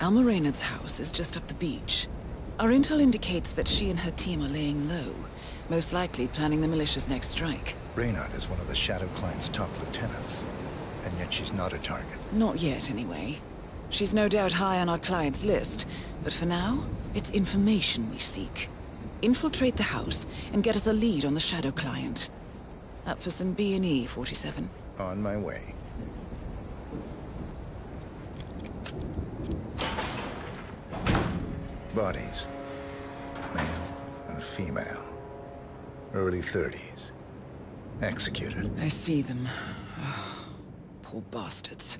Alma Reynard's house is just up the beach. Our intel indicates that she and her team are laying low, most likely planning the militia's next strike. Reynard is one of the Shadow Client's top lieutenants, and yet she's not a target. Not yet, anyway. She's no doubt high on our client's list, but for now, it's information we seek. Infiltrate the house and get us a lead on the Shadow Client. Up for some B&E, 47. On my way. Bodies. Male and female. Early 30s. Executed. I see them. Poor bastards.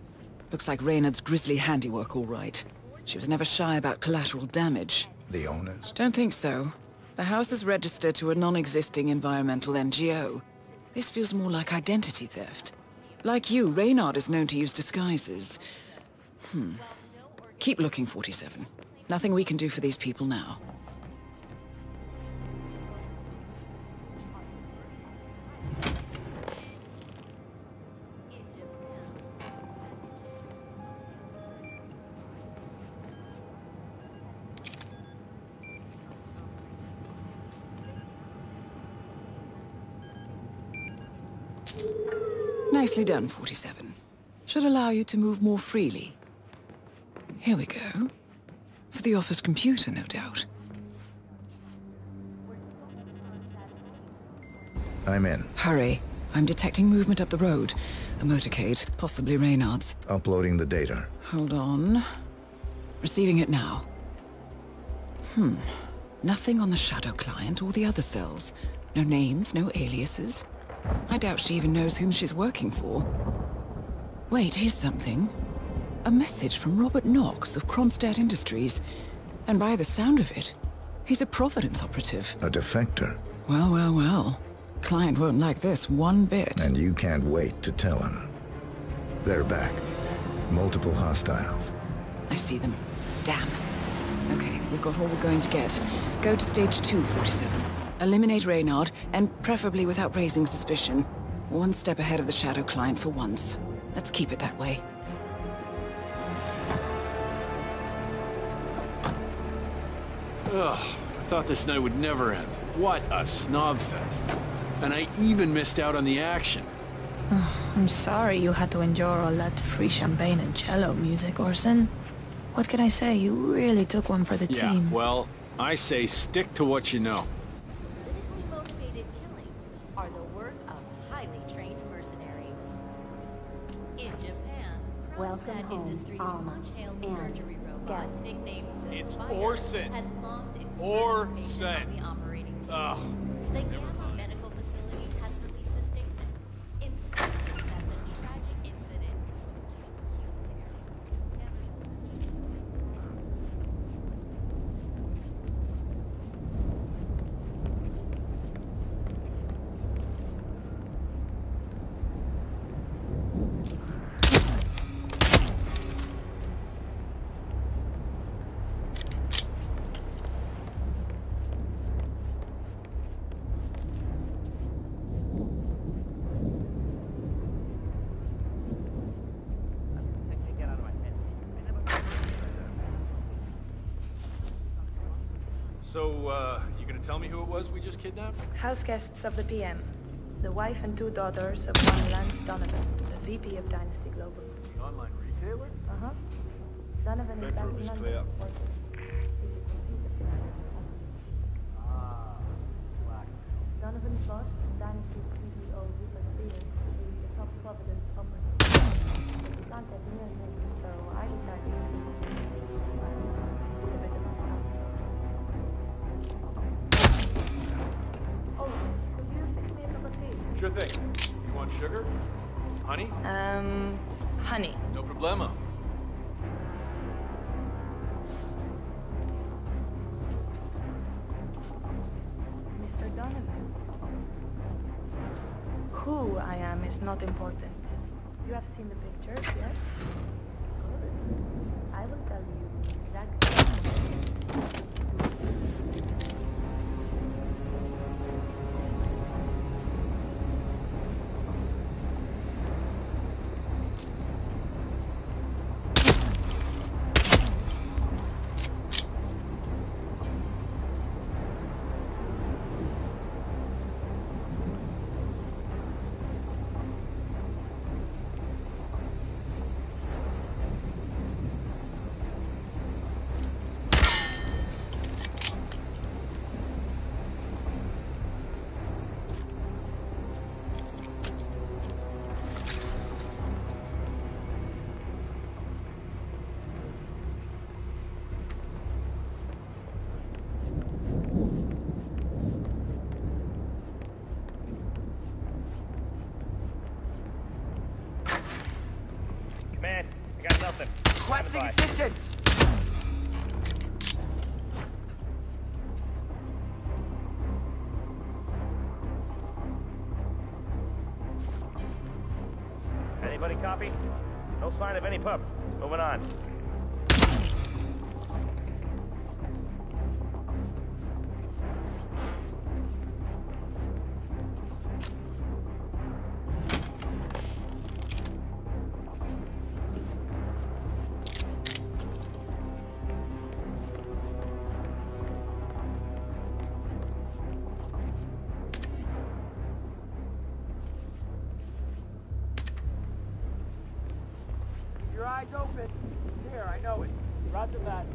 Looks like Reynard's grisly handiwork, all right. She was never shy about collateral damage. The owners? Don't think so. The house is registered to a non-existing environmental NGO. This feels more like identity theft. Like you, Reynard is known to use disguises. Hmm. Keep looking, 47. Nothing we can do for these people now. Nicely done, 47. Should allow you to move more freely. Here we go. For the office computer, no doubt. I'm in. Hurry. I'm detecting movement up the road. A motorcade, possibly Reynard's. Uploading the data. Hold on. Receiving it now. Hmm. Nothing on the Shadow client or the other cells. No names, no aliases. I doubt she even knows whom she's working for. Wait, here's something. A message from Robert Knox of Kronstadt Industries. And by the sound of it, he's a Providence operative. A defector. Well, well, well. Client won't like this one bit. And you can't wait to tell him. They're back. Multiple hostiles. I see them. Damn. Okay, we've got all we're going to get. Go to stage 247. Eliminate Reynard, and preferably without raising suspicion. One step ahead of the Shadow Client for once. Let's keep it that way. Ugh, I thought this night would never end. What a snob fest. And I even missed out on the action. I'm sorry you had to endure all that free champagne and cello music, Orson. What can I say? You really took one for the yeah, team. well, I say stick to what you know. Politically motivated killings are the work of highly trained mercenaries. In Japan, Welcome home, Industries' um, Alma much-hailed and surgery robot, Gavin. It's Spider, Orson. has lost its Orson. first patient on the operating table. Ugh, the never GAMA mind. Medical Facility has released a statement insisting that the tragic incident was due to human error. So, uh, you gonna tell me who it was we just kidnapped? House guests of the PM. The wife and two daughters of one Lance Donovan, the VP of Dynasty Global. The online retailer? Uh-huh. Donovan is back Bedroom in London. clear. Ah, black. Donovan's boss, Dynasty CEO Rupert Stevens, is the top Providence operative. But we can't get near him, so I decided to Sure thing. You want sugar? Honey? Um, honey. No problema. Mr. Donovan. Who I am is not important. You have seen the pictures, yes? Copy? No sign of any pup. Moving on. Eyes open. Here, I know it. Roger that.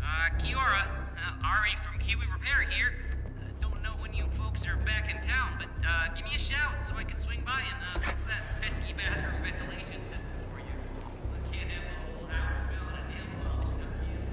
Uh, Kia ora, uh, Ari from Kiwi Repair here. Uh, don't know when you folks are back in town, but uh, give me a shout so I can swing by and uh, fix that pesky bathroom ventilation system for you. I can't have the whole house filling and nail polishing up music.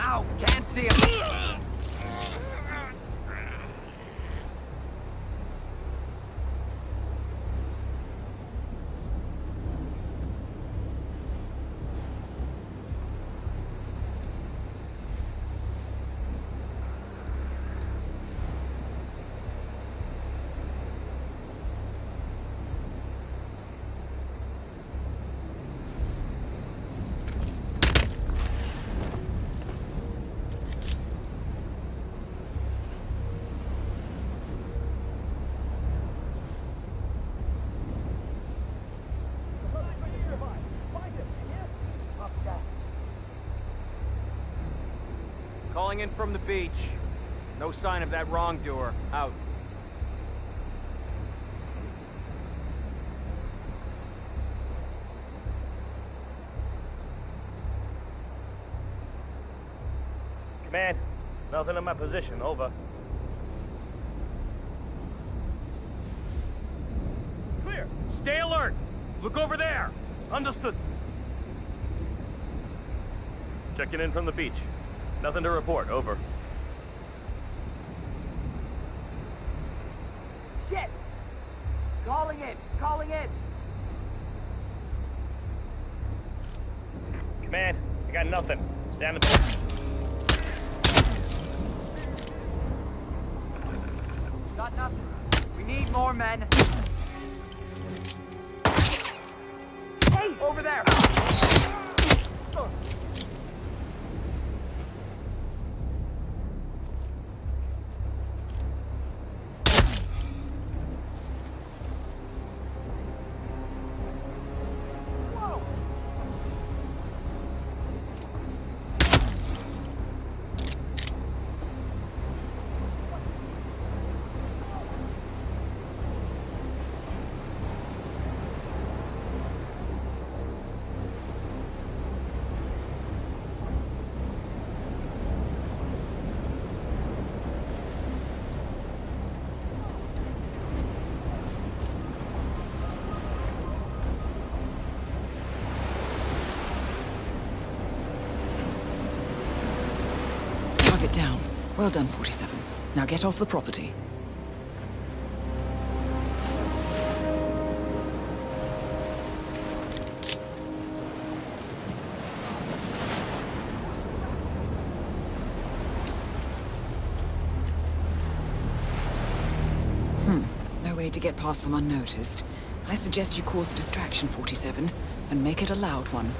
Ow! Can't see him! Calling in from the beach. No sign of that wrongdoer. Out. Command, nothing in my position. Over. Clear. Stay alert. Look over there. Understood. Checking in from the beach. Nothing to report. Over. Shit! Calling in! Calling in! Command, I got nothing. Stand by. Got nothing. We need more men. Hey! Over there! Whoa! Well done, 47. Now get off the property. Hmm. No way to get past them unnoticed. I suggest you cause a distraction, 47, and make it a loud one.